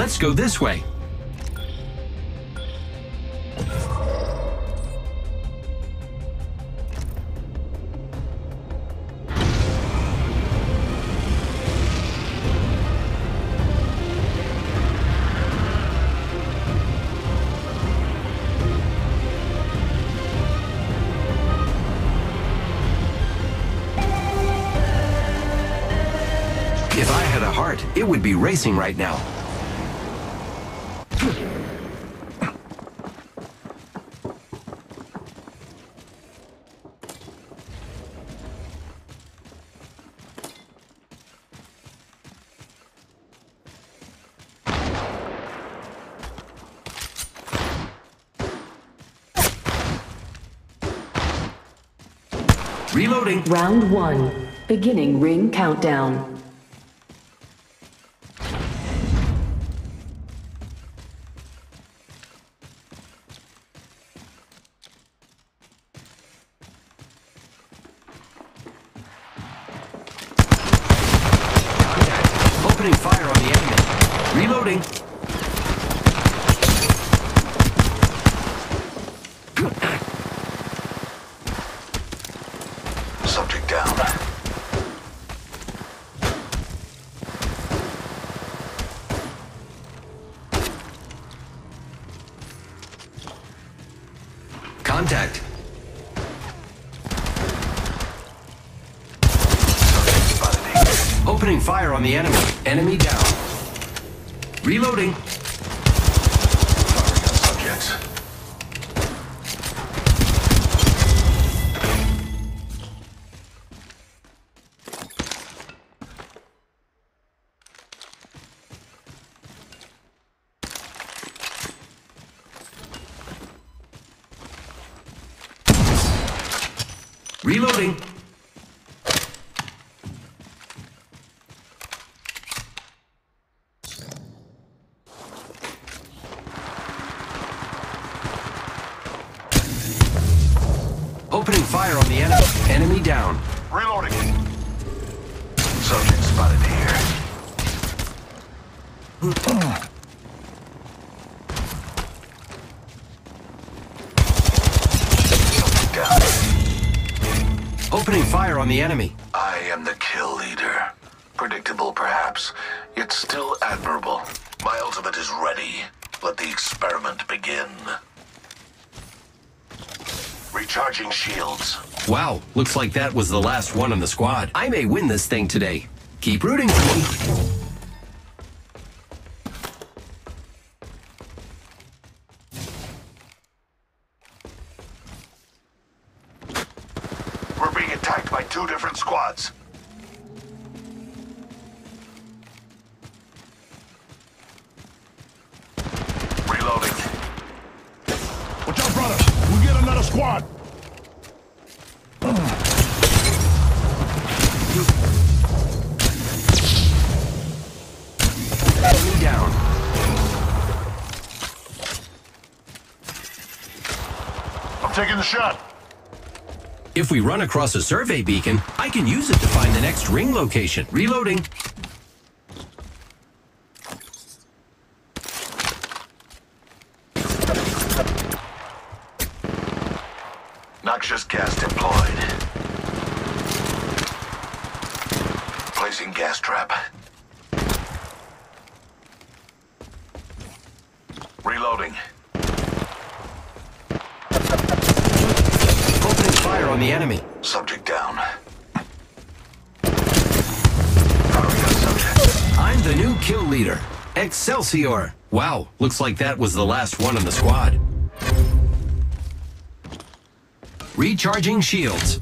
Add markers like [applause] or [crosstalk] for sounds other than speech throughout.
Let's go this way. If I had a heart, it would be racing right now. Reloading. Round one. Beginning ring countdown. Contact. Opening fire on the enemy. Enemy down. Reloading. Reloading. Opening fire on the enemy. Enemy down. Reloading. Subject spotted here. [clears throat] fire on the enemy. I am the kill leader. Predictable, perhaps, yet still admirable. My ultimate is ready. Let the experiment begin. Recharging shields. Wow, looks like that was the last one in the squad. I may win this thing today. Keep rooting for me. Taking the shot. If we run across a survey beacon, I can use it to find the next ring location. Reloading. Noxious gas deployed. Placing gas trap. Reloading. Opening fire on the enemy. Subject down. Firing on subject. I'm the new kill leader. Excelsior. Wow, looks like that was the last one in the squad. Recharging shields.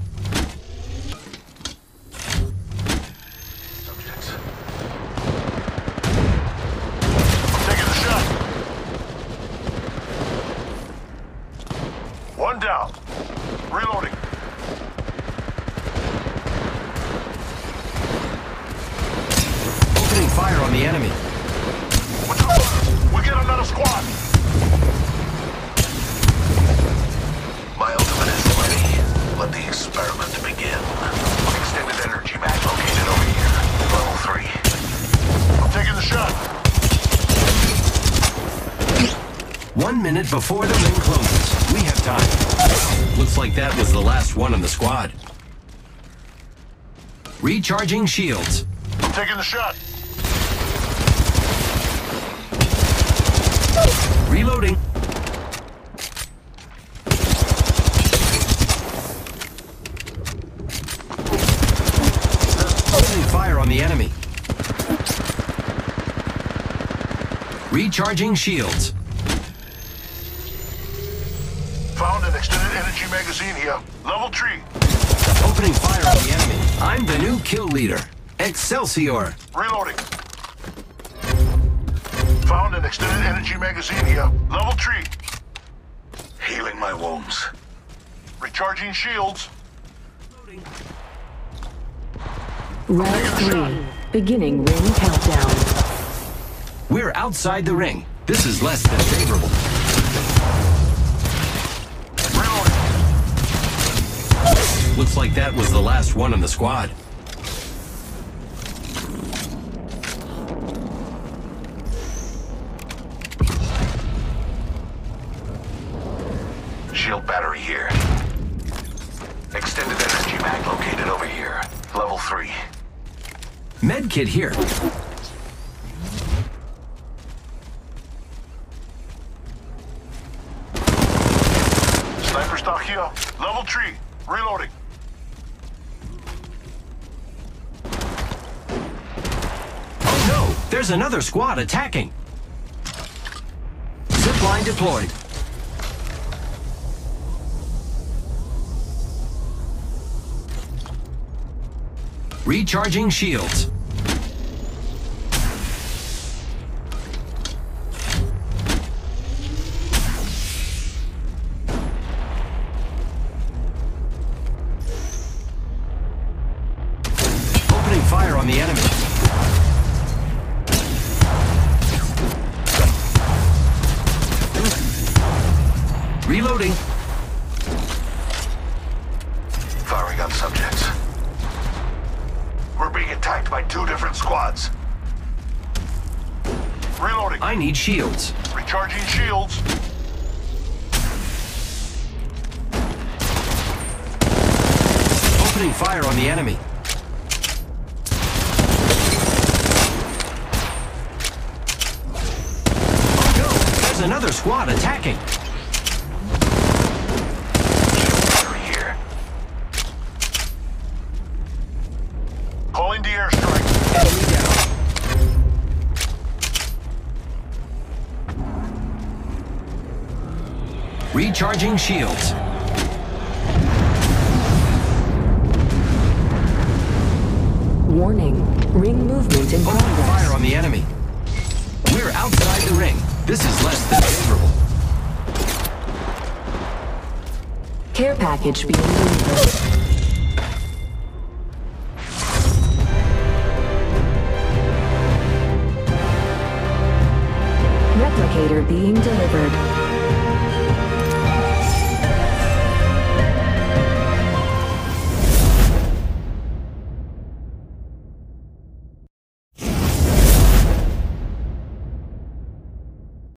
Subjects. I'm taking the shot. One down. Reloading. Opening fire on the enemy. We get another squad. My ultimate is ready. Let the experiment begin. Extended energy mag located over here. Level three. I'm taking the shot. One minute before the ring closes. We have time. Looks like that was the last one in the squad. Recharging shields. I'm taking the shot. Reloading. Opening fire on the enemy. Recharging shields. Found an extended energy magazine here. Level 3. Opening fire on the enemy. I'm the new kill leader. Excelsior. Reloading. Extended energy magazine here. Uh, level 3. Healing my wounds. Recharging shields. Round 3. Beginning ring countdown. We're outside the ring. This is less than favorable. Reloading. Looks like that was the last one on the squad. Shield battery here. Extended energy mag located over here. Level 3. Med kit here. Sniper stock here. Level 3. Reloading. Oh no! There's another squad attacking! Zipline deployed. Recharging shields. Opening fire on the enemy. Attacked by two different squads. Reloading. I need shields. Recharging shields. Opening fire on the enemy. Oh no! There's another squad attacking. Battery here. Calling the airstrike. Enemy down. Recharging shields. Warning. Ring movement in Opening fire on the enemy. We're outside the ring. This is less than favorable. Care package being delivered. Replicator being delivered.